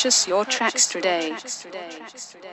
Purchase your tracks today. Purchase your tracks today.